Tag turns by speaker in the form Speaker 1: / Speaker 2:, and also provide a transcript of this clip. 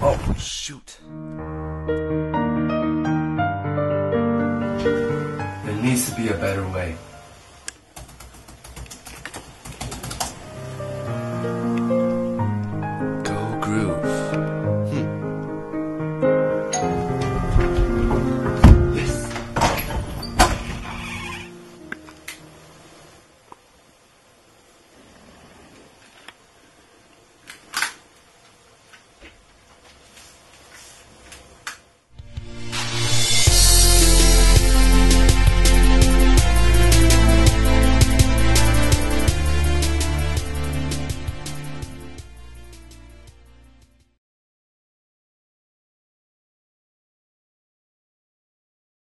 Speaker 1: Oh, shoot. There needs to be a better way. Go groove.